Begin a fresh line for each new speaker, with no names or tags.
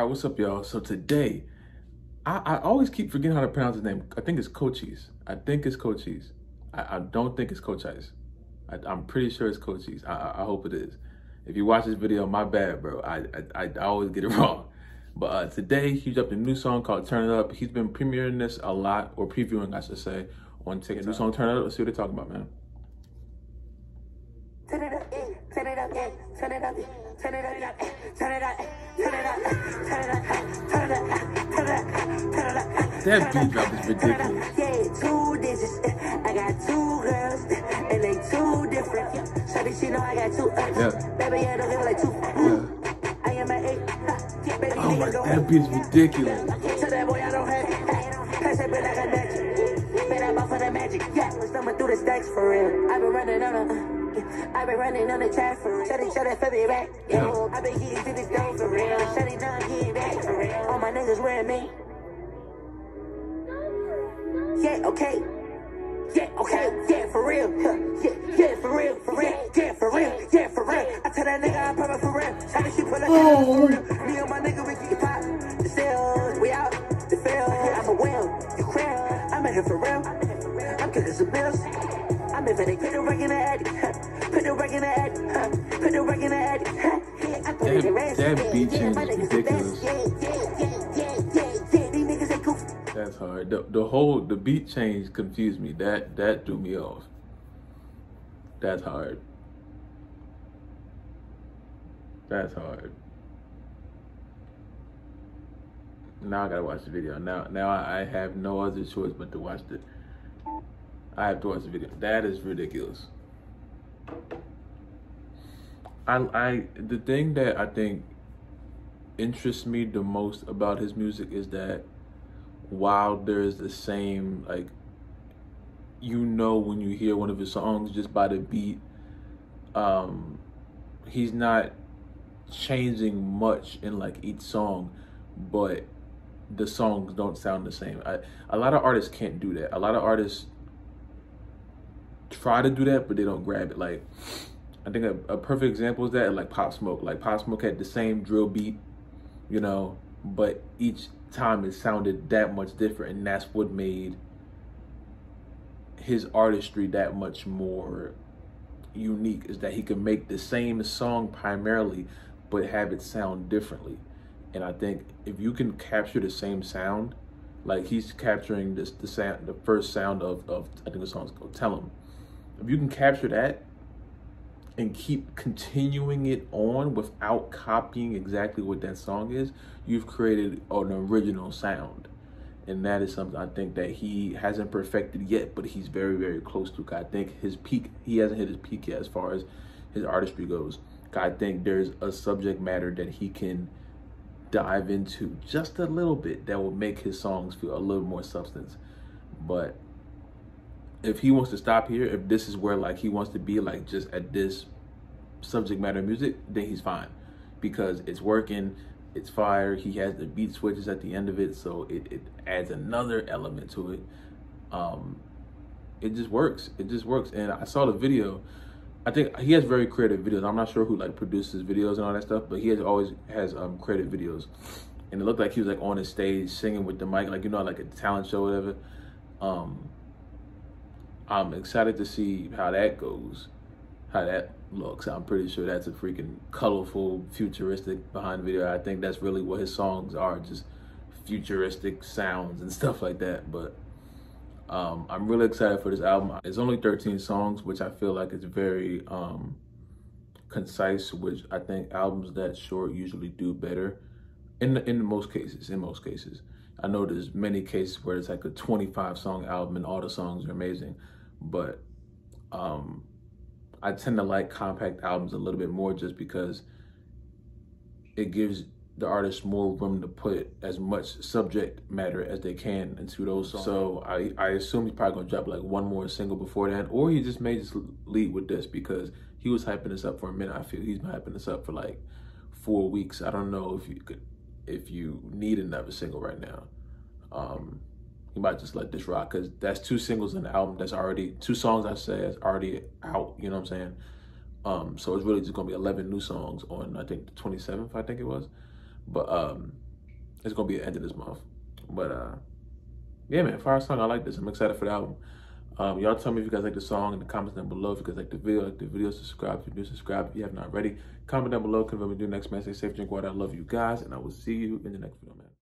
what's up, y'all? So today, I, I, always keep forgetting how to pronounce his name. I think it's Cochise. I think it's Cochise. I, I don't think it's Coach Ice. I, am pretty sure it's Cochise. I, I, hope it is. If you watch this video, my bad, bro. I I, I always get it wrong. But uh, today, he dropped a new song called Turn It Up. He's been premiering this a lot, or previewing, I should say, on TikTok. New song Turn It Up. Let's see what they're talking about, man. Turn it up, eh. turn it up, eh. turn it up, eh. turn it up, turn it up, That beat drop is ridiculous. Yeah, two digits. I got two girls, and they two different. Shawty, she know I got two ups. Yeah. Baby, I don't give like two. Yeah. I am an eight. Baby, oh my, that beat is ridiculous. So that boy, I don't have. Pass that bit like a magic. Bet I'm off for the magic. Yeah, stumbling through the stacks for real. I've been running on a. I been running on the track for real. Shutty, shut for me back. Yo, I been getting to this dough for real. Shutty, now getting back for real. All my niggas wearing me. Yeah, okay. Yeah, okay, yeah, for real. Yeah, yeah, for real, for real. Yeah, for real, yeah, for real. I tell that nigga I pop for real. Shawty, she pull up for real. Me and my nigga, we keep pop. The sales, we out. The fail, I'm a whale. You crap. I'm in here for real. I'm kicking some bills. I'm in put the rug in the attic, put the rug in the attic, put the rug in the attic. That, that beat change is ridiculous. That's hard. The, the whole the beat change confused me. That that threw me off. That's hard. That's hard. Now I gotta watch the video. Now now I have no other choice but to watch the I have to watch the video. That is ridiculous. I, I, the thing that I think interests me the most about his music is that while there's the same, like, you know, when you hear one of his songs just by the beat, um, he's not changing much in like each song, but the songs don't sound the same. I, a lot of artists can't do that. A lot of artists try to do that, but they don't grab it. Like, I think a, a perfect example is that like Pop Smoke. Like Pop Smoke had the same drill beat, you know, but each time it sounded that much different, and that's what made his artistry that much more unique. Is that he can make the same song primarily, but have it sound differently. And I think if you can capture the same sound, like he's capturing this the sound, the first sound of of I think the song's called "Tell Em." If you can capture that and keep continuing it on without copying exactly what that song is, you've created an original sound. And that is something I think that he hasn't perfected yet, but he's very, very close to. I think his peak, he hasn't hit his peak yet as far as his artistry goes. I think there's a subject matter that he can dive into just a little bit that will make his songs feel a little more substance. But if he wants to stop here, if this is where like he wants to be like just at this subject matter music, then he's fine because it's working, it's fire. He has the beat switches at the end of it, so it, it adds another element to it. Um, it just works. It just works. And I saw the video. I think he has very creative videos. I'm not sure who like produces videos and all that stuff, but he has always has um creative videos. And it looked like he was like on a stage singing with the mic, like you know, like a talent show, whatever. Um, I'm excited to see how that goes, how that looks. I'm pretty sure that's a freaking colorful, futuristic behind video. I think that's really what his songs are, just futuristic sounds and stuff like that. But um, I'm really excited for this album. It's only 13 songs, which I feel like is very um, concise, which I think albums that short usually do better in in most cases, in most cases. I know there's many cases where it's like a 25 song album and all the songs are amazing but um, I tend to like compact albums a little bit more just because it gives the artist more room to put as much subject matter as they can into those songs. So I, I assume he's probably gonna drop like one more single before that, or he just may just lead with this because he was hyping this up for a minute. I feel he's been hyping this up for like four weeks. I don't know if you could, if you need another single right now. Um, he might just let this rock because that's two singles in the album that's already two songs I say is already out. You know what I'm saying? Um, so it's really just gonna be 11 new songs on I think the 27th I think it was, but um, It's gonna be the end of this month. But uh, yeah, man, fire song. I like this. I'm excited for the album. Um, y'all tell me if you guys like the song in the comments down below. If you guys like the video, like the video, subscribe. If you do, subscribe. If you have not already, comment down below. Confirm we do next man. Stay safe, drink water. I love you guys, and I will see you in the next video, man.